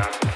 Yeah.